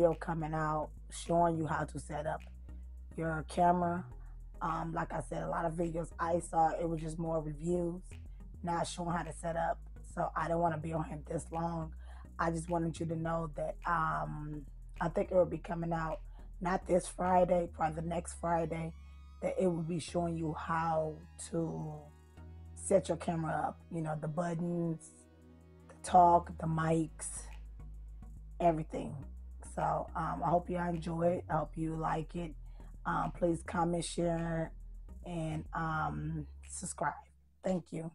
video coming out showing you how to set up your camera. Um, like I said, a lot of videos I saw, it was just more reviews, not showing how to set up. So I don't want to be on here this long. I just wanted you to know that um, I think it will be coming out not this Friday, probably the next Friday, that it will be showing you how to set your camera up. You know, the buttons, the talk, the mics, everything. So um, I hope y'all enjoy it. I hope you like it. Um, please comment, share, and um, subscribe. Thank you.